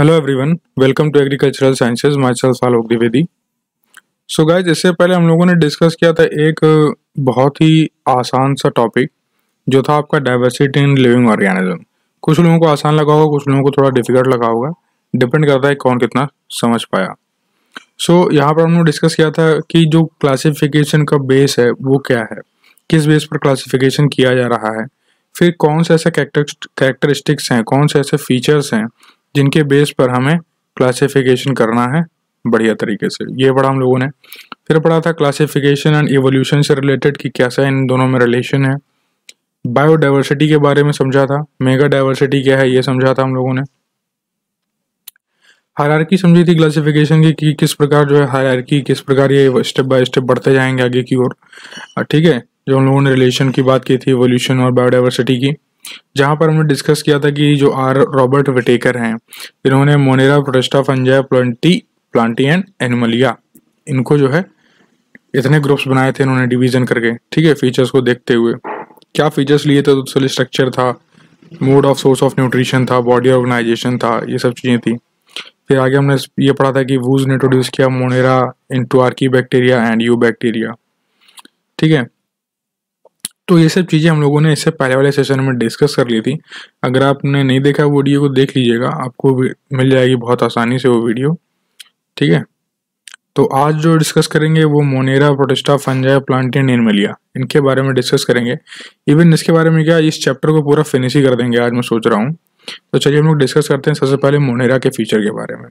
Hello everyone welcome to agricultural sciences myself Alok Dwivedi so guys इससे पहले हम लोगों ने डिस्कस किया था एक बहुत ही आसान सा टॉपिक जो था आपका डाइवर्सिटी इन लिविंग ऑर्गेनिज्म कुछ लोगों को आसान लगा होगा कुछ लोगों को थोड़ा डिफ़िकल्ट लगा होगा। डिपेंड करता है कौन कितना समझ पाया। सो so, यहाँ पर हमने डिस्कस किया था कि जो क्लासिफिकेशन का बेस है वो क्या है? किस बेस पर क्लासिफिकेशन किया जा रहा है? फिर कौन से ऐसे कैरेक्टरिस्टिक्स हैं कौन से ऐसे फीचर्स हैं जिनके बेस पर हमें क्लासिफिकेशन करना है, बढ़िया तरीके से। ये पढ़ा हम लोगों ने। फिर पढ़ा था क्लासिफिकेशन एंड इवोल्यूशन से रिलेटेड कि कैसा इन दोनों में रिलेशन है। बायोडाइवर्सिटी के बारे में समझा था। मेगा डाइवर्सिटी क्या है, ये समझा था हम लोगों ने। हायरार्की समझी थी क्लासिफिकेशन की कि किस प्रकार जो है हायरार्की किस प्रकार ये स्टेप बाय स्टेप बढ़ते जाएँगे आगे की ओर। ठीक है, जो हम लोगों ने रिलेशन की बात की थी एवोल्यूशन और बायोडाइवर्सिटी की। जहाँ पर हमने डिस्कस किया था कि जो आर रॉबर्ट विटेकर हैं, इन्होंने Monera Protista Fungi Plantae Plantae and Animalia इनको जो है, इतने ग्रुप्स बनाए थे इन्होंने डिवीज़न करके, ठीक है फीचर्स को देखते हुए। क्या फीचर्स लिए थे? तो स्ट्रक्चर था mode of source of nutrition था बॉडी ऑर्गेनाइजेशन था, ये सब चीज़ें थी। फिर आगे हमने ये पढ़ा था कि वूज ने इंट्रोड्यूस किया Monera into archaebacteria and eubacteria ठीक है। तो ये सब चीज़ें हम लोगों ने इससे पहले वाले सेशन में डिस्कस कर ली थी। अगर आपने नहीं देखा वीडियो को देख लीजिएगा, आपको मिल जाएगी बहुत आसानी से वो वीडियो ठीक है? तो आज जो डिस्कस करेंगे वो Monera Protista Fungi Plantae Animalia इनके बारे में डिस्कस करेंगे। इवन इसके बारे में क्या इस चैप्टर को पूरा फिनिश ही कर देंगे, आज मैं सोच रहा हूँ। तो चलिए हम लोग डिस्कस करते हैं सबसे पहले मोनेरा के फीचर के बारे में।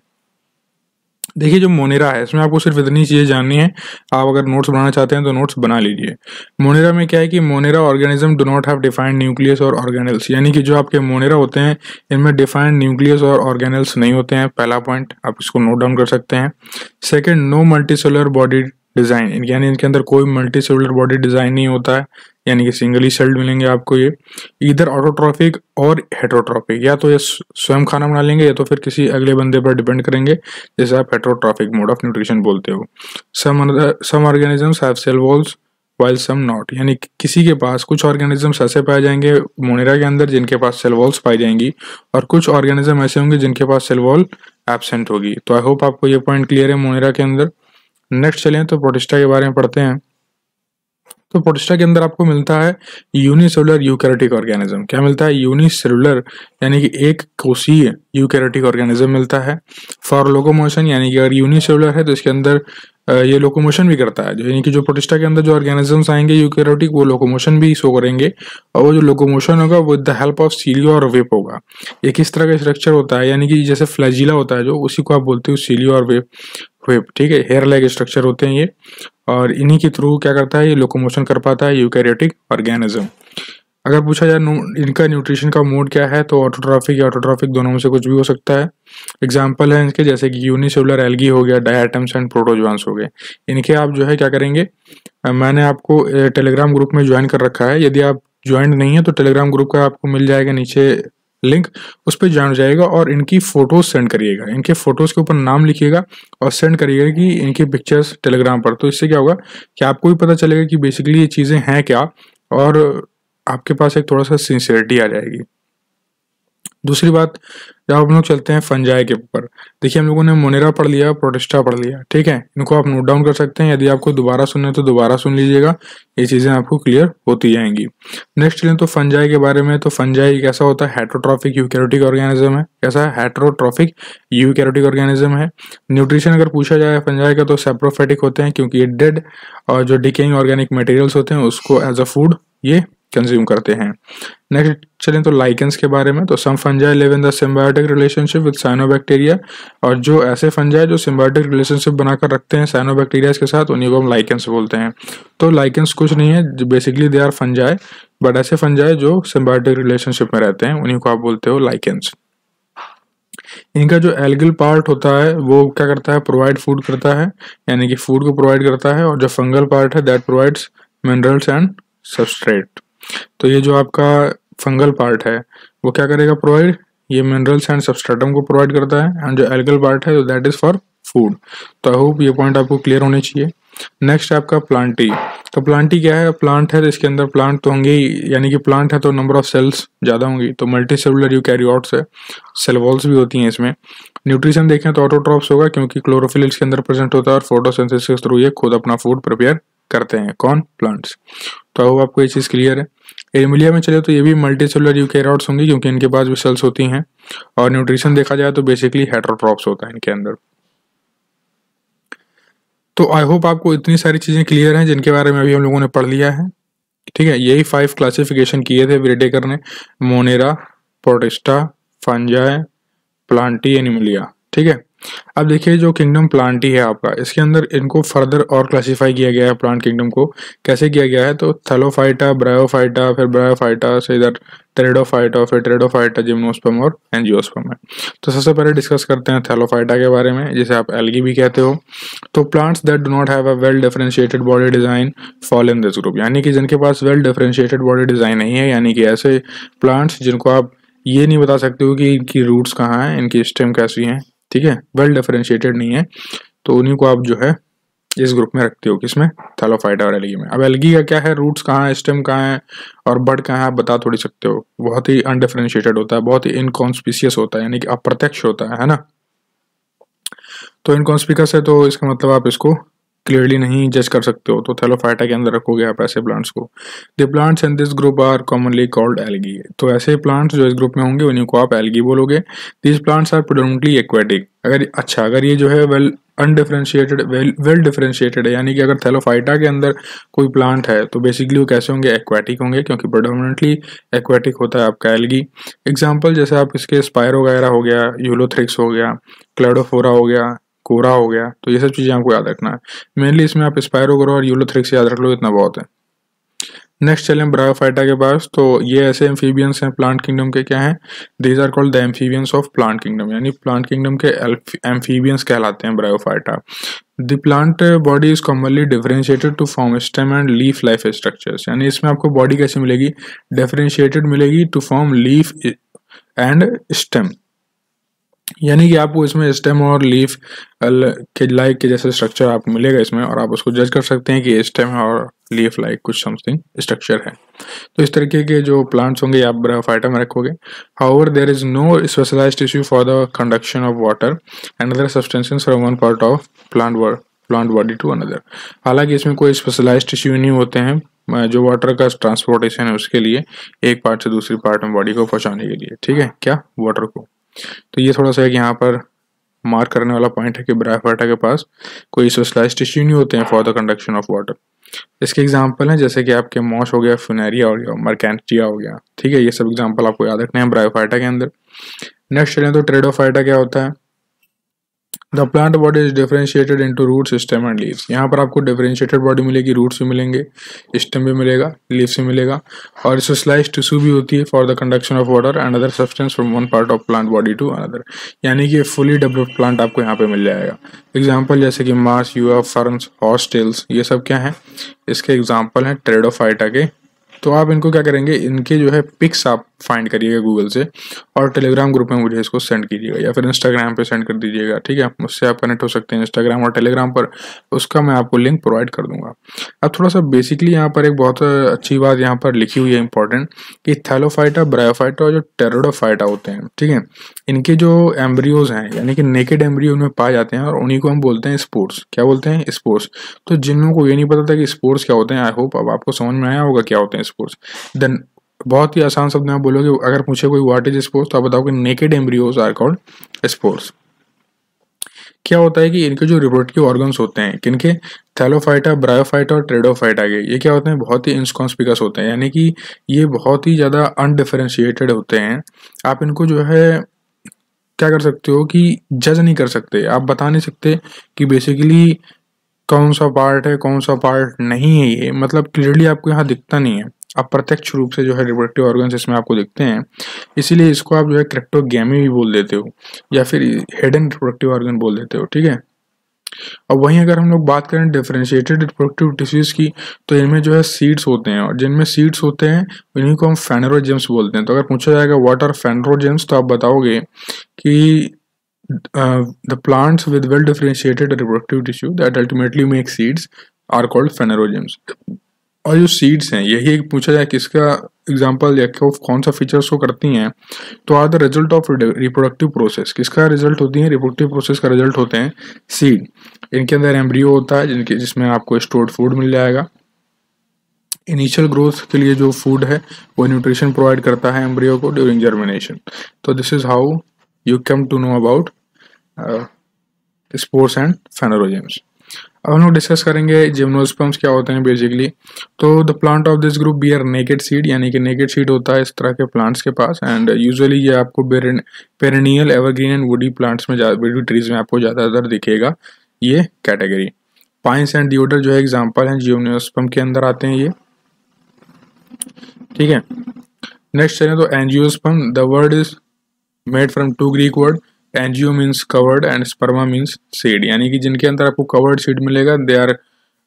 देखिए, जो मोनेरा है, इसमें आपको सिर्फ़ इतनी चीज़ें जाननी है। आप अगर नोट्स बनाना चाहते हैं तो नोट्स बना लीजिए। मोनेरा में क्या है कि Monera organism do not have defined nucleus और ऑर्गेनल्स यानी कि जो आपके मोनेरा होते हैं, इनमें डिफाइंड न्यूक्लियस और ऑर्गेनल्स नहीं होते हैं। पहला पॉइंट आप इसको नोट डाउन कर सकते हैं। Second no multi body design यानी इनके अंदर कोई मल्टी बॉडी डिज़ाइन नहीं होता है। यानी कि सिंगली सेल्ड मिलेंगे आपको ये। इधर ऑटोट्रॉफिक और हेट्रोट्रॉफिक या तो ये स्वयं खाना बना लेंगे या तो फिर किसी अगले बंदे पर डिपेंड करेंगे, जैसे आप हेट्रोट्रॉफिक मोड ऑफ़ न्यूट्रिशन बोलते हो। Some some organisms have cell walls while some not यानी किसी के पास कुछ ऑर्गेनिजम्स ऐसे पाए जाएँगे मोनेरा के अंदर जिनके पास सेल वॉल्स पाई जाएँगी, और कुछ ऑर्गेनिज्म ऐसे होंगे जिनके पास सेल वॉल एबसेंट होगी। तो आई होप आपको ये पॉइंट क्लियर है मोनेरा के अंदर। नेक्स्ट चलें तो प्रोटिस्टा के बारे में पढ़ते हैं। तो पोटिस्टा के अंदर आपको मिलता है यूनिसेलुलर यूकैरियोटिक ऑर्गेनिज्म क्या मिलता है? यूनिसेलुलर यानी कि एक कोशीय यूकैरियोटिक ऑर्गेनिज्म मिलता है। फॉर लोकोमोशन यानी कि अगर यूनिसेलुलर है तो इसके अंदर ये लोकोमोशन भी करता है। यानी कि जो पोटिस्टा के अंदर जो ऑर्गेनिजम्स आएँगे यूकैरियोटिक वो लोकोमोशन भी शो करेंगे। और वो जो लोकोमोशन होगा with the help of cilia और वेप होगा। ये किस तरह का स्ट्रक्चर होता है? यानी कि जैसे फ्लैजिला होता है जो, उसी को आप बोलते हो सीलियो और वेप वेब ठीक है हेयर लाइक स्ट्रक्चर होते हैं ये। और इन्हीं के थ्रू क्या करता है, ये लोकोमोशन कर पाता है यूकैरियोटिक ऑर्गेनिज्म अगर पूछा जाए इनका न्यूट्रिशन का मोड क्या है तो ऑटोट्रॉफिक या ऑटोट्रॉफिक दोनों में से कुछ भी हो सकता है। एग्ज़ाम्पल है इनके जैसे कि यूनिसेलुलर एल्गी हो गया डायटम्स एंड प्रोटोजवान्स हो गए। इनके आप जो है क्या करेंगे मैंने आपको टेलीग्राम ग्रुप में ज्वाइन कर रखा है। यदि आप ज्वाइन नहीं है तो टेलीग्राम ग्रुप का आपको मिल जाएगा नीचे लिंक उस पर जान जाएगा और इनकी फ़ोटोज़ सेंड करिएगा। इनके फ़ोटोज़ के ऊपर नाम लिखिएगा और सेंड करिएगा कि इनकी पिक्चर्स टेलीग्राम पर। तो इससे क्या होगा कि आपको भी पता चलेगा कि बेसिकली ये चीज़ें हैं क्या और आपके पास एक थोड़ा सा सिंसियरिटी आ जाएगी। दूसरी बात जब हम लोग चलते हैं फंजाई के ऊपर, देखिए हम लोगों ने मोनेरा पढ़ लिया प्रोटेस्टा पढ़ लिया, ठीक है? इनको आप नोट डाउन कर सकते हैं, यदि आपको दोबारा सुनना है तो दोबारा सुन लीजिएगा, ये चीज़ें आपको क्लियर होती जाएँगी। नेक्स्ट चलें तो फंजाई के बारे में तो फंजाई कैसा होता है? हेट्रोट्रॉफिक यूकैरियोटिक ऑर्गेनिज्म है, कैसा है? हेट्रोट्रॉफिक यूकैरियोटिक ऑर्गेनिज्म है। न्यूट्रिशन अगर पूछा जाए फंजाई का तो सेप्रोफेटिक होते हैं, क्योंकि ये डेड और जो डिकेइंग ऑर्गेनिक मटेरियल्स होते हैं, उसको एज अ फ़ूड ये कंज्यूम करते हैं। नेक्स्ट चलें तो लाइकेंस के बारे में। तो some fungi live in the symbiotic relationship with cyanobacteria और जो ऐसे फंजाई जो सिम्बायोटिक रिलेशनशिप बनाकर रखते हैं साइनोबैक्टीरिया के साथ, उन्हीं को हम लाइकेंस बोलते हैं। तो लाइकेंस कुछ नहीं है basically they are fungi but ऐसे फंजाई जो सिम्बायोटिक रिलेशनशिप में रहते हैं, उन्हीं को आप बोलते हो लाइकेंस इनका जो एल्गल पार्ट होता है, वो क्या करता है प्रोवाइड फ़ूड करता है, यानी कि फ़ूड को प्रोवाइड करता है, और जो फंगल पार्ट है that provides minerals and substrate तो ये जो आपका फंगल पार्ट है, वो क्या करेगा प्रोवाइड ये मिनरल्स एंड सबस्ट्रेटम को प्रोवाइड करता है एंड जो एल्गल पार्ट है तो दैट इज़ फॉर फ़ूड तो आई होप ये पॉइंट आपको क्लियर होने चाहिए। नेक्स्ट आपका प्लांटी तो प्लांटी क्या है? प्लांट है तो इसके अंदर प्लांट तो होंगे ही, यानी कि प्लांट है तो नंबर ऑफ़ सेल्स ज़्यादा होंगी। तो मल्टी सेलुलर यूकैरियोट्स है सेल वॉल्स भी होती हैं इसमें। न्यूट्रिशन देखें तो ऑटोट्रॉप्स होगा, क्योंकि क्लोरोफिल इसके अंदर प्रेजेंट होता है और फोटोसिंथेसिस के थ्रू ये खुद अपना फ़ूड प्रिपेयर करते हैं। कौन? प्लांट्स तो अब आपको ये चीज़ क्लियर है। एनिमिलिया में चले तो ये भी मल्टी सेलुलर यूकैरियोट्स होंगी क्योंकि इनके पास भी सेल्स होती हैं। और न्यूट्रिशन देखा जाए तो बेसिकली हेट्रोट्रॉप्स होता है इनके अंदर। तो आई होप आपको इतनी सारी चीज़ें क्लियर हैं, जिनके बारे में अभी हम लोगों ने पढ़ लिया है। ठीक है, यही फाइव क्लासिफिकेशन किए थे विरेटेकर ने। Monera Protista Fungi Plantae Animalia ठीक है? अब देखिए, जो किंगडम प्लांट ही है आपका, इसके अंदर इनको फर्दर और क्लासिफाई किया गया है प्लांट किंगडम को। कैसे किया गया है? तो थैलोफाइटा ब्रायोफाइटा फिर ब्रायोफाइटा से इधर टेरेडोफाइटा फिर टेरेडोफाइटा जिम्नोस्पम और एंजियोस्पम है। तो सबसे पहले डिस्कस करते हैं थैलोफाइटा के बारे में, जिसे आप एल्गी भी कहते हो। तो plants that do not have a well differentiated body design fall in this group यानी कि जिनके पास वेल डिफरेंशिएटेड बॉडी डिज़ाइन नहीं है, यानी कि ऐसे प्लांट्स जिनको आप ये नहीं बता सकते हो कि इनकी रूट्स कहाँ हैं, इनकी स्टेम कैसी हैं। ठीक है? वेल डिफरेंशिएटेड नहीं है। तो उन्हीं को आप जो है, इस ग्रुप में रखते हो किसमें थैलोफाइटा और एलगी में। अब एलगी का क्या है? रूट्स कहाँ है? स्टेम कहाँ है? और बर्ड कहाँ है? आप बता थोड़ी सकते हो। बहुत ही अनडिफरेंशिएटेड होता है। बहुत ही इनकॉन्स्पिशियस होता है। यानी कि अप्रत्यक्ष होता है है ना? तो इनकॉन्स्पिकस है तो इसका मतलब आप इसको क्लियरली नहीं जज कर सकते हो तो थैलोफाइटा के अंदर रखोगे आप ऐसे प्लांट्स को। The plants in this group are commonly called algae तो ऐसे प्लांट्स जो इस ग्रुप में होंगे, उन्हीं को आप एल्गी बोलोगे। This plants are predominantly aquatic अगर अच्छा अगर ये जो है well undifferentiated well well differentiated है, यानी कि अगर थैलोफाइटा के अंदर कोई प्लांट है तो बेसिकली वो कैसे होंगे? एक्वेटिक होंगे, क्योंकि प्रोडोमेंटली एक्वेटिक होता है आपका एल्गी एग्ज़ाम्पल जैसे आप इसके स्पायरो वगैरह हो गया यूलोथ्रिक्स हो गया क्लेडोफोरा हो गया कोरा हो गया तो ये सब चीज़ें आपको याद रखना है। मेनली इसमें आप स्पायरो करो और यूलोथ्रिक्स याद रख लो, इतना बहुत है। नेक्स्ट चले ब्रायोफाइटा के पास तो ये ऐसे एम्फीबियंस हैं प्लांट किंगडम के क्या हैं? These are called the amphibians of plant kingdom यानी प्लांट किंगडम के एम्फीबियंस कहलाते हैं Bryophyta the plant body is commonly differentiated to form stem and leaf like structures यानी इसमें आपको बॉडी कैसे मिलेगी? डिफरेंशिएटेड मिलेगी to form leaf and stem यानी कि आपको इसमें स्टेम और लीफ के लाइक के जैसे स्ट्रक्चर आपको मिलेगा इसमें और आप उसको जज कर सकते हैं कि स्टेम और लीफ लाइक कुछ समथिंग स्ट्रक्चर है। तो इस तरीके के जो प्लांट्स होंगे, आप ब्राफाइटा में रखोगे। However there is no specialise tissue for the conduction of water and other substances from one part of plant plant body to another हालाँकि इसमें कोई स्पेशलाइज टिश्यू नहीं होते हैं जो वाटर का ट्रांसपोर्टेशन है उसके लिए एक पार्ट से दूसरी पार्ट में बॉडी को पहुँचाने के लिए। ठीक है? क्या? वाटर को। तो ये थोड़ा सा एक यहाँ पर मार्क करने वाला पॉइंट है कि ब्राइफाटा के पास कोई स्पेशलाइज टिश्यू नहीं होते हैं for the conduction of water इसके एग्ज़ाम्पल हैं, जैसे कि आपके मॉश हो गया फिनेरिया हो गया मर्केंटिया हो गया। ठीक है, ये सब एग्ज़ाम्पल आपको याद रखने हैं ब्रायोफाइटा के अंदर। नेक्स्ट चलें तो ट्रेडोफाइटा क्या होता है? The plant body is differentiated into root system and leaves यहाँ पर आपको डिफरेंशिएटेड बॉडी मिलेगी रूट्स भी मिलेंगे स्टेम भी मिलेगा लीव्स भी मिलेगा। और इसमें स्लाइस टिश्यू भी होती है for the conduction of water and other substance from one part of plant body to another यानी कि फुली डेवलप्ड प्लांट आपको यहाँ पे मिल जाएगा। एग्ज़ाम्पल जैसे कि मार्स यूआ फर्न्स हॉस्टेल्स, ये सब क्या है? इसके एग्ज़ाम्पल हैं ट्रेडोफाइटा के तो आप इनको क्या करेंगे, इनके जो है पिक्स आप फाइंड करिएगा गूगल से और टेलीग्राम ग्रुप में मुझे इसको सेंड कीजिएगा या फिर इंस्टाग्राम पे सेंड कर दीजिएगा, ठीक है? उससे आप कनेक्ट हो सकते हैं इंस्टाग्राम और टेलीग्राम पर, उसका मैं आपको लिंक प्रोवाइड कर दूँगा। अब थोड़ा सा बेसिकली यहाँ पर एक बहुत अच्छी बात यहाँ पर लिखी हुई है इंपॉर्टेंट कि थैलोफाइटा ब्रायोफाइटा और जो टेरोडोफाइटा होते हैं, ठीक है? इनके जो एम्ब्रियोज हैं, यानी कि नेकेड एम्ब्रियो उनमें पाए जाते हैं और उन्हीं को हम बोलते हैं स्पोर्ट्स क्या बोलते हैं? स्पोर्ट्स तो जिन लोगों को ये नहीं पता था कि स्पोर्ट्स क्या होते हैं आई होप अब आपको समझ में आया होगा क्या होते हैं स्पोर्ट्स देन बहुत ही आसान शब्द में बोलोगे, अगर पूछे कोई व्हाट इज़ स्पोर्ट्स तो आप बताओगे naked embryos are called sports क्या होता है कि इनके जो रिप्रोडक्टिव ऑर्गन्स होते हैं किनके थैलोफाइटा ब्रायोफाइटा और ट्रेडोफाइटा के, ये क्या होते हैं? बहुत ही इंस्कॉन्सपिकस होते हैं। यानी कि ये बहुत ही ज़्यादा अनडिफरेंशिएटेड होते हैं। आप इनको जो है, क्या कर सकते हो कि जज नहीं कर सकते। आप बता नहीं सकते कि बेसिकली कौन सा पार्ट है, कौन सा पार्ट नहीं है ये। मतलब क्लियरली आपको यहाँ दिखता नहीं है। आप प्रत्यक्ष रूप से जो है रिप्रोडक्टिव ऑर्गन्स इसमें आपको दिखते हैं। इसीलिए इसको आप जो है क्रेप्टोगैमी भी बोल देते हो, या फिर हेडन रिप्रोडक्टिव ऑर्गन बोल देते हो, ठीक है? और वहीं अगर हम लोग बात करें डिफ्रेंशिएटेड रिप्रोडक्टिव डिसीज की तो इनमें जो है सीड्स होते हैं, और जिनमें सीड्स होते हैं, इन्हीं को हम फेनरोजेम्स बोलते हैं। तो अगर पूछा जाएगा व्हाट आर फेनरोजेम्स तो आप बताओगे कि uh, the plants with well differentiated reproductive tissue that ultimately make seeds are called phanerogams और जो सीड्स हैं यही एक पूछा जाए किसका एग्जांपल या कौन सा फीचर्स शो करती हैं तो are the result of reproductive process किसका रिज़ल्ट होती है? रिप्रोडक्टिव प्रोसेस का रिज़ल्ट होते हैं सीड इनके अंदर एम्ब्रियो होता है जिनके जिसमें आपको स्टोर्ड फ़ूड मिल जाएगा। इनिशियल ग्रोथ के लिए जो फ़ूड है वो न्यूट्रिशन प्रोवाइड करता है एम्ब्रियो को ड्यूरिंग जर्मिनेशन तो this is how you come to know about sports and phanerogams अब हम लोग डिस्कस करेंगे जिम्नोस्पम्स क्या होते हैं बेसिकली तो the plant of this group bear naked seed यानी कि नेकेड सीड होता है इस तरह के प्लांट्स के पास. एंड यूजुअली ये आपको perennial evergreen and woody plants में वुडी ट्रीज में आपको ज़्यादातर दिखेगा ये कैटेगरी पाइंस एंड डिओडर जो है एग्ज़ाम्पल है जिम्नोस्पम के अंदर आते हैं ये. ठीक है? नेक्स्ट चलें तो angiosperm the word is made from two Greek word angio means covered and sperma means seed यानी कि जिनके अंदर आपको कवर्ड सीड मिलेगा they are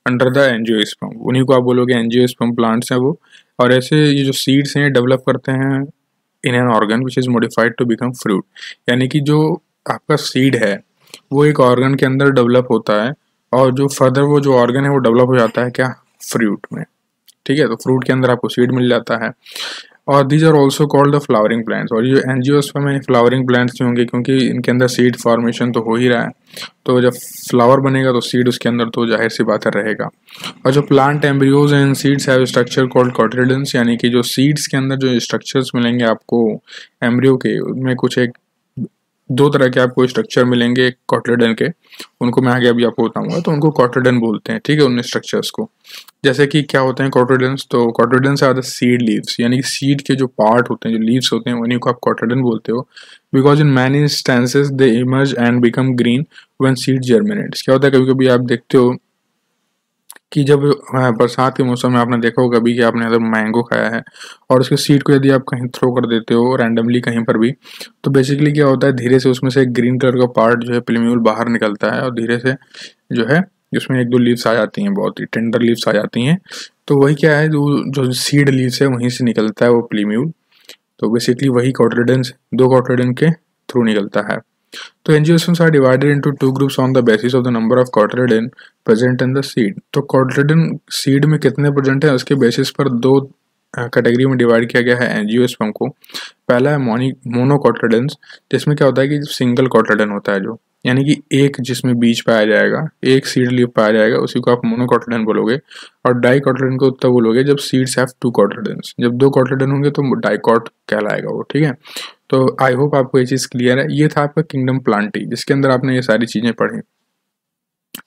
under the angiosperm उन्हीं को आप बोलोगे एनजियोस्पम प्लांट्स हैं वो। और ऐसे ये जो सीड्स हैं डेवलप करते हैं in an organ which is modified to become fruit यानी कि जो आपका सीड है, वो एक ऑर्गन के अंदर डेवलप होता है और जो फर्दर वो जो ऑर्गन है, वो डेवलप हो जाता है क्या? फ्रूट में। ठीक है? तो फ्रूट के अंदर आपको सीड मिल जाता है। और these are also called the flowering plants और ये एनजियोस्पर्म में फ्लावरिंग प्लांट्स होंगे क्योंकि इनके अंदर सीड फॉर्मेशन तो हो ही रहा है। तो जब फ्लावर बनेगा तो सीड उसके अंदर तो ज़ाहिर सी बात है रहेगा। और जो plant embryos and seeds have structure called cotyledons यानी कि जो सीड्स के अंदर जो स्ट्रक्चर्स मिलेंगे आपको एम्ब्रियो के, उनमें कुछ एक, दो तरह के आपको स्ट्रक्चर मिलेंगे कॉटलेडन के। उनको मैं आगे अभी आपको बताऊँगा। तो उनको कॉटलेडन बोलते हैं, ठीक है, उन स्ट्रक्चर्स को। जैसे कि क्या होते हैं कॉटोडेंस तो cotyledons are the seed leaves यानी कि सीड के जो पार्ट होते हैं, जो लीव्स होते हैं, उन्हीं को आप कॉटोडेन बोलते हो because in many instances they emerge and become green when seed germinates क्या होता है कभी कभी आप देखते हो कि जब बरसात के मौसम में आपने देखा होगा कभी कि आपने अगर मैंगो खाया है और उसके सीड को यदि आप कहीं थ्रो कर देते हो रैंडमली कहीं पर भी तो बेसिकली क्या होता है, धीरे से उसमें से ग्रीन कलर का पार्ट जो है प्लेम्यूल बाहर निकलता है और धीरे से जो है जिसमें एक दो लीव्स आ जाती हैं बहुत ही टेंडर लीव्स आ जाती हैं। तो वही क्या है, जो जो सीड लीव्स है, वहीं से निकलता है वो प्लीम्यूल तो बेसिकली वही कॉटरेडेंस दो कॉटरेडेंस के थ्रू निकलता है। तो angiosperms are divided into two groups on the basis of the number of cotyledon present in the seed तो कॉटरेडेन सीड में कितने प्रेजेंट है, उसके बेसिस पर दो कैटेगरी में डिवाइड किया गया है एंजियोस्पर्म को पहला है मोनी मोनोकॉटरेडेंस जिसमें क्या होता है कि सिंगल कॉटरेडेन होता है जो। यानी कि एक जिसमें बीज पाया जाएगा, एक सीड लीव पाया जाएगा, उसी को आप मोनोकॉटलेडन बोलोगे और डाई कॉटलेडन को तब बोलोगे जब सीड्स हैव टू कॉटलेडन्स जब दो कॉटलेडन होंगे तो डाइकॉट कहलाएगा वो, ठीक है? तो आई होप आपको ये चीज़ क्लियर है। ये था आपका किंगडम प्लांटी जिसके अंदर आपने ये सारी चीज़ें पढ़ी।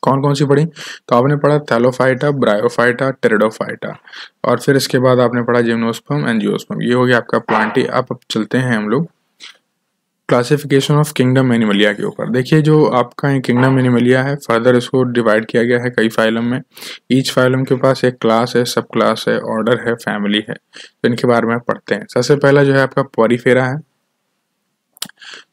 कौन कौन सी पढ़ी? तो आपने पढ़ा थैलोफाइटा ब्रायोफाइटा टेरेडोफाइटा और फिर इसके बाद आपने पढ़ा जिम्नोस्पम एंजियोस्पम ये हो गया आपका प्लांटी आप अब चलते हैं हम लोग। क्लासिफिकेशन ऑफ़ किंगडम एनिमलिया के ऊपर। देखिए, जो आपका ये किंगडम एनिमलिया है फर्दर इसको डिवाइड किया गया है कई फाइलम में। ईच फाइलम के पास एक क्लास है सब क्लास है ऑर्डर है फैमिली है। तो इनके बारे में पढ़ते हैं। सबसे पहला जो है आपका पॉरीफेरा है।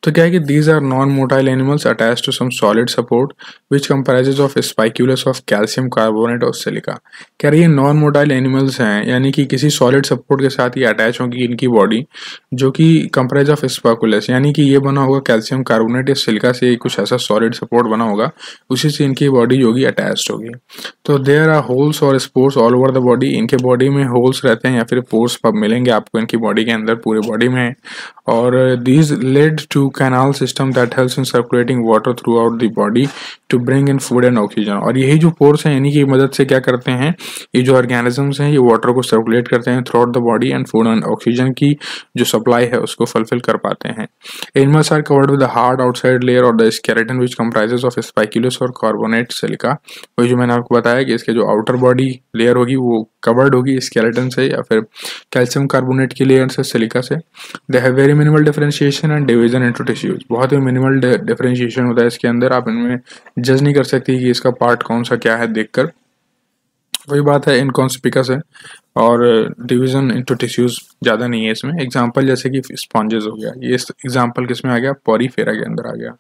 तो क्या है कि these are non motile animals attach to some solid support which comprises of spicules of calcium carbonate और सिलिका रही है नॉन मोटाइल एनिमल्स हैं? यानी कि किसी सॉलिड सपोर्ट के साथ ही अटैच होगी इनकी बॉडी जो कि कंप्राइज ऑफ़ स्पाइकुलस यानी कि ये बना होगा कैल्शियम कार्बोनेट या सिलिका से कुछ ऐसा सॉलिड सपोर्ट बना होगा, उसी से इनकी बॉडी होगी अटैच होगी। तो देर आर होल्स और sports all over the body इनके बॉडी में होल्स रहते हैं या फिर पोर्स मिलेंगे आपको इनकी बॉडी के अंदर, पूरे बॉडी में। और these led to canal system that helps in circulating water throughout the body to bring in food and oxygen और यही जो पोर्स हैं, इन्हीं की मदद से क्या करते हैं? ये जो ऑर्गेनिजम्स हैं, ये वाटर को सर्कुलेट करते हैं throughout the body and food and oxygen की जो सप्लाई है, उसको फुलफिल कर पाते हैं। Animals are covered with hard outside layer और the skeleton which comprises of spicules और कार्बोनेट सिलिका वही जो मैंने आपको बताया कि इसके जो आउटर बॉडी लेयर होगी, वो कवर्ड होगी स्केलेटन से या फिर कैल्शियम कार्बोनेट की लेयर से, सिलिका से। They have very minimal differentiation and division into tissues बहुत ही मिनिमल डिफरेंशिएशन होता है इसके अंदर। आप इनमें जज नहीं कर सकती कि इसका पार्ट कौन सा क्या है देखकर। वही बात है इनकॉन्स्पिकस है और डिवीज़न इनटू टिश्यूज ज़्यादा नहीं है इसमें। एग्जांपल जैसे कि स्पॉन्जेस हो गया। ये एग्जांपल किसमें आ गया? पॉरीफेरा के अंदर आ गया।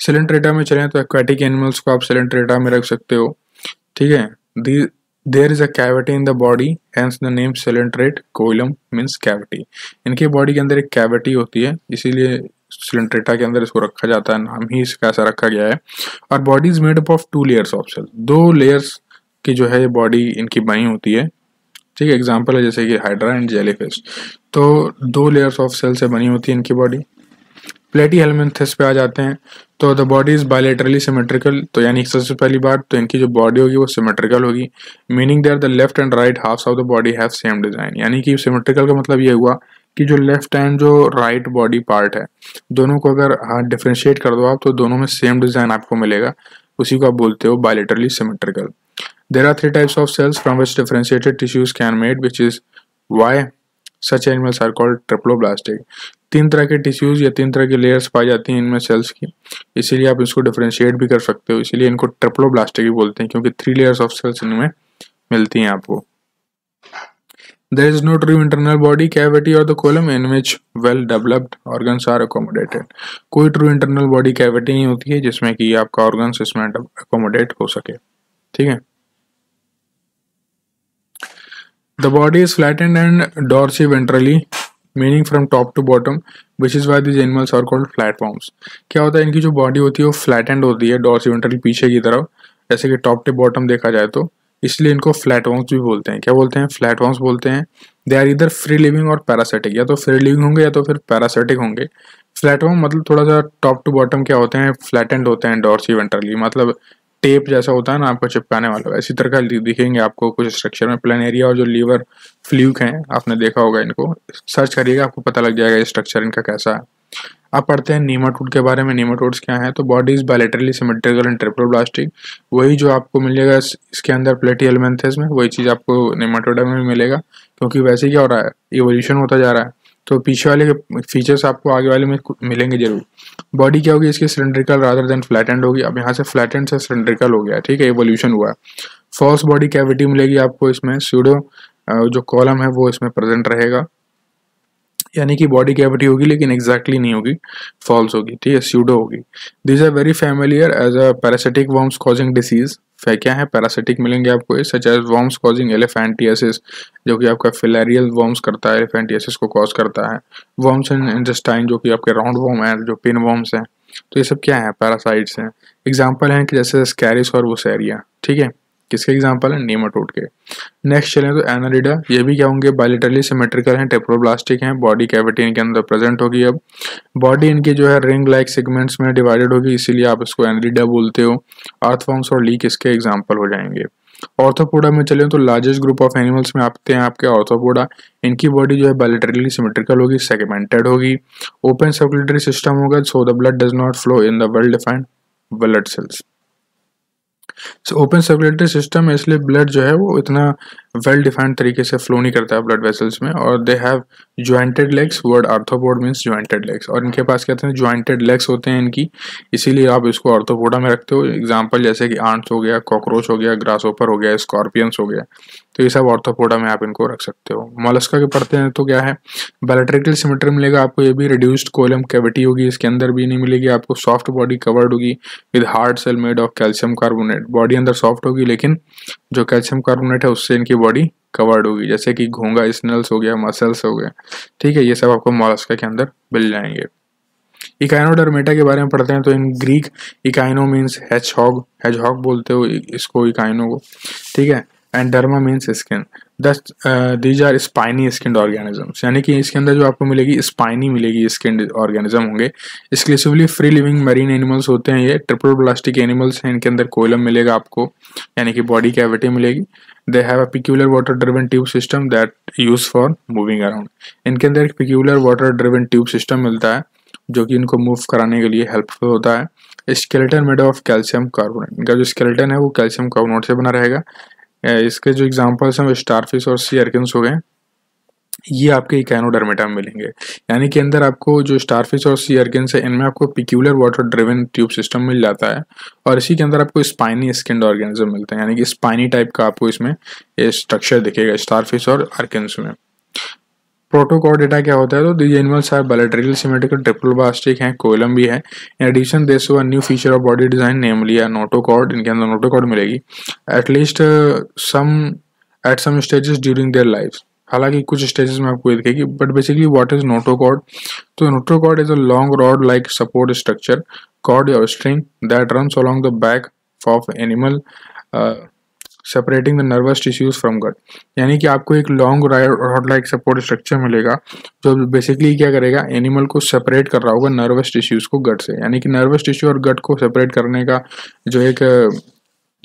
सिलेंट्रेटा में चलें तो एक्वेटिक एनिमल्स को आप सिलेंट्रेटा में रख सकते हो। ठीक है? There is a cavity in the body hence the name coelenterate coelom means cavity इनकी बॉडी के अंदर एक कैविटी होती है, इसीलिए सिलेंट्रेटा के अंदर इसको रखा जाता है नाम ही इसका ऐसा रखा गया है। और body is made up of two layers of cell दो लेयर्स की जो है ये बॉडी इनकी बनी होती है। ठीक है एग्ज़ाम्पल है जैसे कि हाइड्रा एंड जेलीफिश तो दो लेयर्स ऑफ़ सेल से बनी होती है इनकी बॉडी प्लेटी हेलमेंथस पे आ जाते हैं। तो the body is bilaterally symmetrical तो यानी सबसे पहली बात तो इनकी जो बॉडी होगी वो सिमेट्रिकल होगी। Meaning there the left and right halves of the body have same design यानी कि सिमेट्रिकल का मतलब ये हुआ कि जो लेफ़्ट एंड जो राइट बॉडी पार्ट है, दोनों को अगर डिफ्रेंशिएट कर दो आप तो दोनों में सेम डिज़ाइन आपको मिलेगा। उसी को आप बोलते हो bilaterally symmetrical there are three types of cells from which differentiated tissues can made which is why such animals are called triploblastic तीन तरह के टिश्यूज या तीन तरह के लेयर्स पाई जाती हैं इनमें सेल्स की। इसीलिए आप इसको डिफ्रेंशिएट भी कर सकते हो। इसीलिए इनको ट्रिपलो ब्लास्टिकी बोलते हैं, क्योंकि थ्री लेयर्स ऑफ़ सेल्स इनमें मिलती हैं आपको। There is no true internal body cavity और the coelom in which well developed organ are accommodated कोई ट्रू इंटरनल बॉडी कैविटी नहीं होती है, जिसमें कि आपका ऑर्गन इसमें अकोमोडेट हो सके। ठीक है? The body is flat and dorsiventrally meaning from top to bottom, which is why these animals are called flatworms क्या होता है, इनकी जो बॉडी होती है, वो फ्लैटेंड होती है डॉर्सिवेंट्रली पीछे की तरफ़, जैसे कि टॉप टू बॉटम देखा जाए तो। इसलिए इनको फ्लैटवर्म्स भी बोलते हैं। क्या बोलते हैं? फ्लैटवर्म्स बोलते हैं। They are either free living और पैरासिटिक या तो फ्री लिविंग होंगे, या तो फिर पैरासिटिक होंगे। फ्लैटवर्म मतलब थोड़ा सा टॉप टू बॉटम क्या होते हैं? फ्लैटेंड होते हैं डॉर्सी वेंट्रली मतलब टेप जैसा होता है ना आपको चिपकाने वाला इसी तरह का दिखेंगे आपको कुछ स्ट्रक्चर में। प्लान एरिया और जो लीवर फ्लूक हैं, आपने देखा होगा इनको। सर्च करिएगा, आपको पता लग जाएगा ये स्ट्रक्चर इनका कैसा है। अब पढ़ते हैं नीमाटोड के बारे में। नीमाटोड्स क्या है? तो body is bilaterally symmetrical and triploblastic वही जो आपको मिलेगा इसके अंदर प्लेटी एलिमेंथेस में, वही चीज़ आपको नेमाटोडा में मिलेगा, क्योंकि वैसे क्या हो रहा है इवोल्यूशन होता जा रहा है। तो पीछे वाले के फीचर्स आपको आगे वाले में मिलेंगे ज़रूर। बॉडी क्या होगी? इसकी cylindrical rather than flat and होगी। अब यहाँ से फ्लैट एंड से सिलेंड्रिकल हो गया, ठीक है? एवोल्यूशन हुआ। फॉल्स बॉडी कैविटी मिलेगी आपको इसमें सूडो जो कॉलम है, वो इसमें प्रेजेंट रहेगा। यानी कि बॉडी कैविटी होगी, लेकिन एग्जैक्टली नहीं होगी। फॉल्स होगी, ठीक है? स्यूडो होगी। This are very familiar as a parasitic worms causing disease क्या है? पैरासिटिक मिलेंगे आपको such as worms causing elephantiasis जो कि आपका फिलेरियल वॉर्म्स करता है एलिफेंटियासिस को कॉज करता है। वॉर्म्स इन इंटेस्टाइन जो कि आपके राउंड वॉर्म है, जो पिन वॉर्म्स हैं। तो ये सब क्या है? पैरासाइट्स हैं। एग्ज़ाम्पल हैं कि जैसे स्कैरिस और वोसेरिया ठीक है? किसके एग्ज़ाम्पल है? नेमाटोड के। नेक्स्ट चलें तो एनालिडा ये भी क्या होंगे? बायोलिटरली सिमेट्रिकल हैं टेप्रोब्लास्टिक हैं बॉडी कैविटी इनके अंदर प्रेजेंट होगी अब। बॉडी इनकी जो है रिंग लाइक सेगमेंट्स में डिवाइडेड होगी, इसीलिए आप इसको एनालिडा बोलते हो। अर्थफॉर्म्स और लीक इसके एग्ज़ाम्पल हो जाएँगे। ऑर्थोपोडा में चले तो लार्जेस्ट ग्रुप ऑफ़ एनिमल्स में आते हैं आपके ऑर्थोपोडा इनकी बॉडी जो है बायोलिटरली सिमेट्रिकल होगी सेगमेंटेड होगी। ओपन सर्कुलेटरी सिस्टम होगा so the blood does not flow in the well defined blood cells so open circulatory system है, इसलिए ब्लड जो है वो इतना वेल डिफाइंड तरीके से फ्लो नहीं करता है ब्लड वेसल्स में और they have jointed legs word arthropod means jointed legs और इनके पास कहते हैं ज्वाइंटेड लेग्स होते हैं इनकी, इसीलिए आप इसको आर्थोपोडा में रखते हो। एग्ज़ाम्पल जैसे कि आंट्स हो गया कॉकरोच हो गया ग्रास ओपर हो गया स्कॉर्पियंस हो गया। तो ये सब ऑर्थोपोडा में आप इनको रख सकते हो। मोलस्का के पढ़ते हैं तो क्या है? बैलेट्रिकल सिमेट्री मिलेगा, आपको ये भी रिड्यूस्ड कोलम कैविटी होगी, इसके अंदर भी नहीं मिलेगी, आपको सॉफ्ट बॉडी कवर्ड होगी with hard shell made of calcium carbonate body अंदर सॉफ्ट होगी, लेकिन जो कैल्शियम कार्बोनेट है, उससे इनकी बॉडी कवर्ड होगी। जैसे कि घोंगा स्नेल्स हो गया मसल्स हो गया ठीक है, ये सब आपको मोलस्का के अंदर मिल जाएँगे। इकाइनोडर्मेटा के बारे में पढ़ते हैं तो in Greek echino means hedgehog hog बोलते हो इसको इकाइनो को। ठीक है and derma means skin thus these are spiny skin organisms यानी कि इसके अंदर जो आपको मिलेगी स्पाइनी मिलेगी स्किन ऑर्गेनिज्म होंगे। Exclusively free living marine animals होते हैं ये। ट्रिपल प्लास्टिक एनिमल्स हैं, इनके अंदर कोयलम मिलेगा आपको। यानी कि बॉडी कैविटी मिलेगी। They have a peculiar water driven tube system that use for moving around इनके अंदर एक peculiar water driven tube system मिलता है, जो कि इनको मूव कराने के लिए हेल्पफुल होता है। Skeleton made of calcium carbonate इनका जो स्केलेटन है, वो कैल्शियम कार्बोनेट से बना रहेगा। इसके जो एग्जांपल्स हैं, वो स्टारफिश और सी अर्किन्स हो गए। ये आपके इकैनोडर्मेटा में मिलेंगे। यानी कि अंदर आपको जो स्टारफिश और सी अर्किन्स है, इनमें आपको peculiar water driven tube system मिल जाता है और इसी के अंदर आपको स्पाइनी स्किन ऑर्गेनिज्म मिलते हैं। यानी कि स्पाइनी टाइप का आपको इसमें स्ट्रक्चर दिखेगा स्टारफिश और अर्किन्स में। प्रोटोकॉर्डेटा क्या होता है? तो these animals are bilateral symmetrical triploblastic है, कोलम भी है। In addition this one new feature of body design namely है नोटोकॉर्ड इनके अंदर नोटोकॉर्ड मिलेगी। At least some at some stages during their life हालाँकि कुछ स्टेजेस में आपको ये दिखेगी but basically what is notochord तो notochord is a long rod like support structure cord और string that runs along the back of animal separating the nervous tissues from gut यानी कि आपको एक long rod like support structure मिलेगा, जो basically क्या करेगा एनिमल को सेपरेट कर रहा होगा नर्वस टिश्यूज को गट से। यानी कि नर्वस टिश्यू और गट को सेपरेट करने का जो एक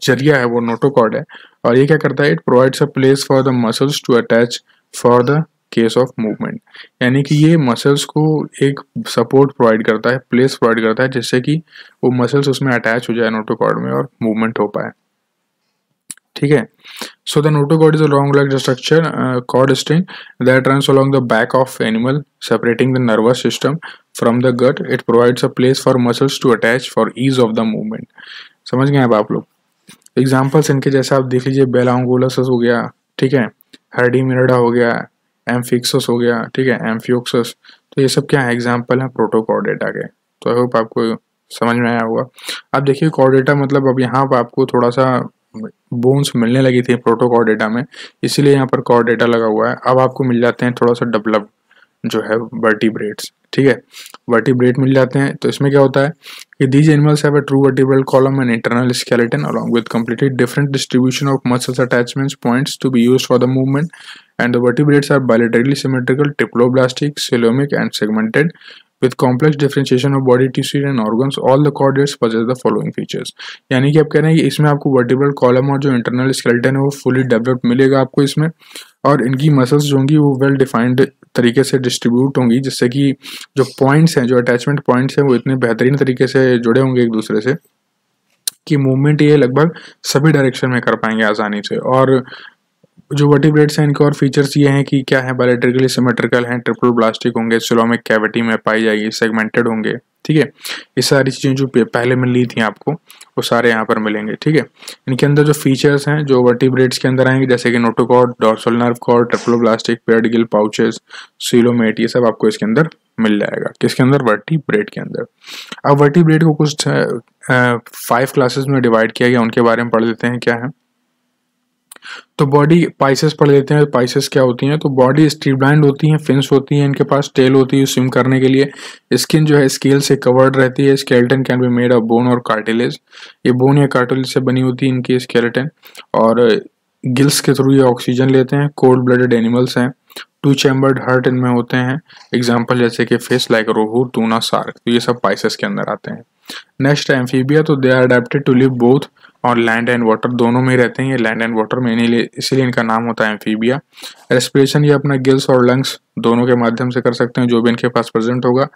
ज़रिया है, वो नोटोकॉर्ड है। और ये क्या करता है it provides a place for the muscles to attach for the case of movement यानी कि ये मसल्स को एक सपोर्ट प्रोवाइड करता है प्लेस प्रोवाइड करता है, जिससे कि वो मसल्स उसमें अटैच हो जाए नोटोकॉर्ड में और मूवमेंट हो पाए। ठीक है? So the notochord is a long leg structure cord string that runs along the back of animal separating the nervous system from the gut it provides a place for muscles to attach for ease of the movement समझ गए आप लोग? Examples इनके जैसे आप देख लीजिए बेलांगोलस हो गया, ठीक है? हर्डी मिरडा हो गया एम्फिक्सस हो गया, ठीक है? एम्फियोक्सस तो ये सब क्या है? एग्ज़ाम्पल है प्रोटोकॉर्डेटा के। तो आई होप आपको समझ में आया होगा। अब देखिए कॉर्डेटा मतलब अब यहाँ पर आपको थोड़ा सा बोन्स मिलने लगी थी प्रोटोकॉल डेटा में, इसीलिए यहाँ पर कॉर डेटा लगा हुआ है। अब आपको मिल जाते हैं थोड़ा सा डेवलप जो है वर्टिब्रेट्स, ठीक है? वर्टिब्रेट मिल जाते हैं। तो इसमें क्या होता है कि these animals have a true vertebral column and internal skeleton along with completely different distribution of muscles attachments points to be use for the movement and the vertebrates are bilaterally symmetrical triploblastic coelomic and segmented with complex differentiation of body tissue and organs, all the chordates possess the following features. यानी कि आप कह रहे हैं कि इसमें आपको vertebral column और जो इंटरनल स्केलेटन है, वो फुली डेवलप्ड मिलेगा आपको इसमें, और इनकी मसल्स जो होंगी वो वेल डिफाइंड तरीके से डिस्ट्रीब्यूट होंगी, जिससे कि जो पॉइंट्स हैं, जो अटैचमेंट पॉइंट्स हैं, वो इतने बेहतरीन तरीके से जुड़े होंगे एक दूसरे से, कि मूवमेंट ये लगभग सभी डायरेक्शन में कर पाएँगे आसानी से। और जो वर्टिब्रेट्स हैं, इनके और फीचर्स ये हैं कि क्या है? बायोलेट्रिकली सिमेट्रिकल हैं ट्रिपल ब्लास्टिक होंगे सिलोमिक कैविटी में पाई जाएगी सेगमेंटेड होंगे, ठीक है? ये सारी चीज़ें जो पहले मिल रही थी आपको, वो सारे यहाँ पर मिलेंगे, ठीक है? इनके अंदर जो फीचर्स हैं, जो वर्टिब्रेट्स के अंदर आएँगे, जैसे कि notochord dorsal nerve cord triploblastic paired gill pouches coelomate ये सब आपको इसके अंदर मिल जाएगा। किसके अंदर? वर्टिब्रेट के अंदर। अब वर्टिब्रेट को कुछ फाइव क्लासेस में डिवाइड किया गया, उनके बारे में पढ़ लेते हैं, क्या है? तो बॉडी पाइसेस पढ़ लेते हैं पाइसेस क्या होती हैं? तो बॉडी स्ट्रीब्लाइंड होती हैं फिंस होती हैं इनके पास टेल होती है स्विम करने के लिए। स्किन जो है स्केल से कवर्ड रहती है skeleton can be made of bone और कार्टिलेज ये बोन या कार्टिलेज से बनी होती है इनकी स्केलेटन और गिल्स के थ्रू ये ऑक्सीजन लेते हैं कोल्ड ब्लडेड एनिमल्स हैं। टू चैम्बर्ड हार्ट इनमें होते हैं। एग्ज़ाम्पल जैसे कि fish like rohu tuna shark तो ये सब पाइसेस के अंदर आते हैं। नेक्स्ट एम्फीबिया तो they are adapted to live both और लैंड एंड वाटर दोनों में रहते हैं। ये लैंड एंड वाटर में इसीलिए इनका नाम होता है एम्फीबिया रेस्पिरेशन ये अपना गिल्स और लंग्स दोनों के माध्यम से कर सकते हैं, जो भी इनके पास प्रेजेंट होगा।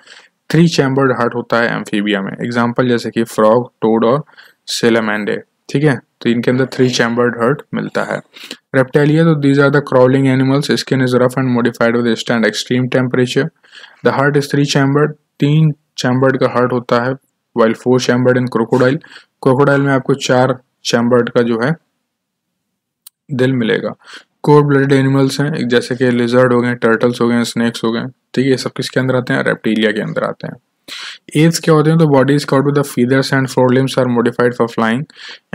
थ्री चैम्बर्ड हार्ट होता है एम्फीबिया में। एग्ज़ाम्पल जैसे कि फ्रॉग टोड और सेलामेंडे ठीक है? तो इनके अंदर थ्री चैम्बर्ड हर्ट मिलता है। रेप्टेलिया तो these are the crawling animals skin is rough and modified with stand extreme temperature the heart is three chambered तीन चैम्बर्ड का हार्ट होता है। While four chambered in crocodile crocodile में आपको चार चैम्बर्ड का जो है, दिल मिलेगा। कोल्ड ब्लडेड एनिमल्स हैं जैसे कि लिजर्ड हो गए टर्टल्स हो गए स्नेक्स हो गए, ठीक है, ये सब किसके अंदर आते हैं? रेप्टीलिया के अंदर आते हैं। एज क्या होते हैं तो body covered with the feathers and forelimbs are modified for flying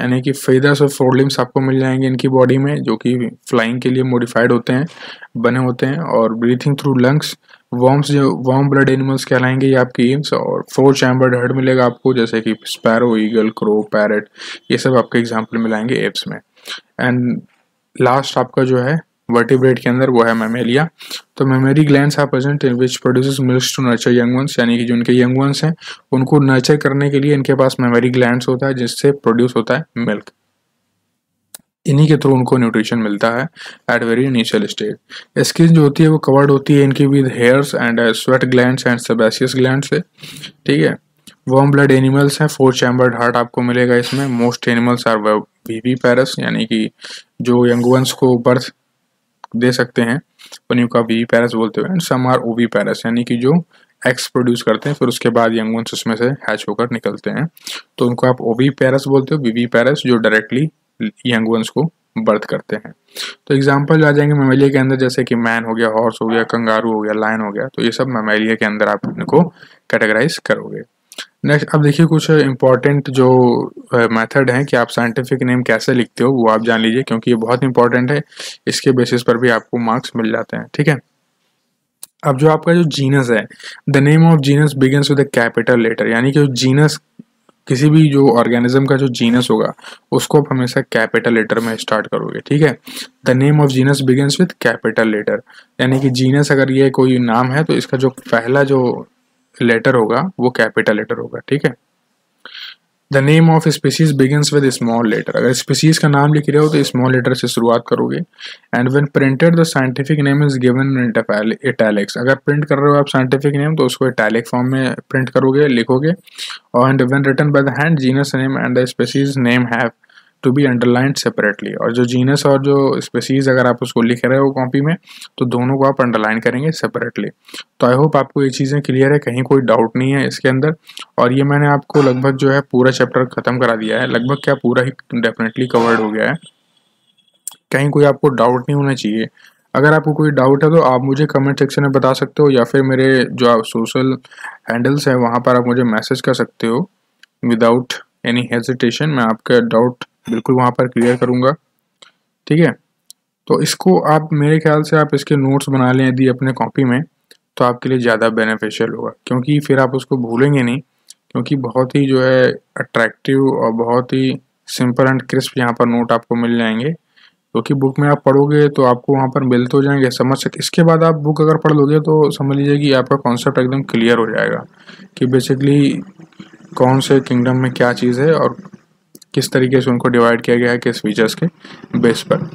यानी कि फीदर्स और फोरलिम्स आपको मिल जाएँगे इनकी बॉडी में, जो कि फ्लाइंग के लिए मॉडिफाइड होते हैं, बने होते हैं और ब्रीथिंग थ्रू लंग्स वॉर्म्स जो वॉर्म ब्लड एनिमल्स कहलाएँगे ये आपके एम्स और फोर चैम्बर्ड हर्ड मिलेगा आपको, जैसे कि स्पैरो ईगल क्रो पैरट ये सब आपके एग्ज़ाम्पल मिलाएँगे एप्स में. एंड लास्ट आपका जो है वर्टिब्रेट के अंदर वो है मेमेलिया तो mammary glands are present which produces milk to nurture young ones यानी कि जो उनके यंग वंस हैं, उनको नर्चर करने के लिए इनके पास मेमोरी ग्लैंड्स होता है, जिससे प्रोड्यूस होता है मिल्क इन्हीं के थ्रू उनको न्यूट्रिशन मिलता है at very initial stage skin जो होती है, वो कवर्ड होती है इनकी with hairs and sweat glands and sebaceous gland से। ठीक है? वॉर्म ब्लड एनिमल्स हैं फोर चैम्बर्ड हार्ट आपको मिलेगा इसमें। Most animals are viviparous यानी कि जो यंगवंस को बर्थ दे सकते हैं। उन्हीं का वी पैरस बोलते हैं एंड सम आर ओवी पैरस, यानी कि जो एक्स प्रोड्यूस करते हैं, फिर उसके बाद यंग वंस उसमें से हैच होकर निकलते हैं। तो उनको आप ओ ओवी पैरस बोलते हो वीवी पैरस, जो डायरेक्टली यंग वंस को बर्थ करते हैं। तो एग्ज़ाम्पल आ जाएँगे मेमेलिया के अंदर, जैसे कि मैन हो गया हॉर्स हो गया कंगारू हो गया लाइन हो गया तो ये सब मेमेलिया के अंदर आप इनको कैटेगराइज करोगे। नेक्स्ट अब देखिए कुछ इंपॉर्टेंट जो मेथड है कि आप साइंटिफिक नेम कैसे लिखते हो, वो आप जान लीजिए क्योंकि ये बहुत इंपॉर्टेंट है। इसके बेसिस पर भी आपको मार्क्स मिल जाते हैं, ठीक है? अब जो आपका जो जीनस है the name of genus begins with capital letter यानी कि जीनस किसी भी जो ऑर्गेनिज्म का जो जीनस होगा, उसको आप हमेशा कैपिटल लेटर में स्टार्ट करोगे, ठीक है? The name of genus begins with capital letter यानी कि जीनस अगर ये कोई नाम है तो इसका जो पहला जो लेटर होगा, वो कैपिटल लेटर होगा, ठीक है? The name of species begins with small letter अगर स्पीसीज का नाम लिख रहे हो तो स्मॉल लेटर से शुरुआत करोगे। And when printed the scientific name is given in italics अगर प्रिंट कर रहे हो आप साइंटिफिक नेम तो उसको इटैलिक फॉर्म में प्रिंट करोगे, लिखोगे। और and when written by the hand genus name and the species name have to be underline separately और जो जीनस और जो स्पेसीज अगर आप उसको लिख रहे हो कॉपी में तो दोनों को आप अंडरलाइन करेंगे सेपरेटली तो आई होप आपको ये चीज़ें क्लियर है, कहीं कोई डाउट नहीं है इसके अंदर. और ये मैंने आपको लगभग जो है पूरा चैप्टर खत्म करा दिया है. लगभग क्या पूरा ही डेफिनेटली कवर्ड हो गया है. कहीं कोई आपको डाउट नहीं होना चाहिए. अगर आपको कोई डाउट है तो आप मुझे कमेंट सेक्शन में बता सकते हो या फिर मेरे जो आप सोशल हैंडल्स हैं, वहाँ पर आप मुझे मैसेज कर सकते हो. विदाउट एनी हेजिटेशन मैं आपका डाउट बिल्कुल वहाँ पर क्लियर करूँगा। ठीक है? तो इसको आप, मेरे ख्याल से आप इसके नोट्स बना लें यदि अपने कॉपी में तो आपके लिए ज़्यादा बेनिफिशियल होगा। क्योंकि फिर आप उसको भूलेंगे नहीं, क्योंकि बहुत ही जो है अट्रैक्टिव और बहुत ही सिंपल एंड क्रिस्प यहाँ पर नोट आपको मिल जाएँगे। क्योंकि तो बुक में आप पढ़ोगे तो आपको वहाँ पर मिल तो जाएँगे। समझ सके, इसके बाद आप बुक अगर पढ़ लोगे तो समझ लीजिए कि आपका कॉन्सेप्ट एकदम क्लियर हो जाएगा कि बेसिकली कौन से किंगडम में क्या चीज़ है और किस तरीके से उनको डिवाइड किया गया है, किस फीचर्स के बेस पर।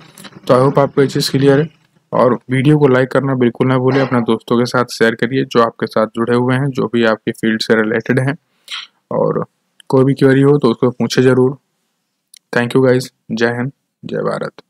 तो आई होप आपको ये चीज़ क्लियर है। और वीडियो को लाइक करना बिल्कुल ना भूलें, अपने दोस्तों के साथ शेयर करिए, जो आपके साथ जुड़े हुए हैं, जो भी आपके फ़ील्ड से रिलेटेड हैं। और कोई भी क्वेरी हो तो उसको पूछे ज़रूर। थैंक यू गाइज़ जय हिंद जय भारत